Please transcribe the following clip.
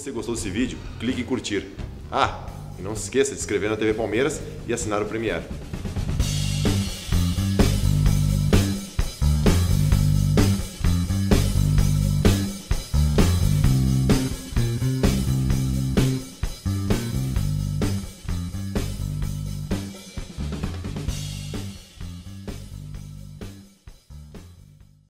você gostou desse vídeo, clique em curtir. Ah, e não se esqueça de se inscrever na TV Palmeiras e assinar o Premiere.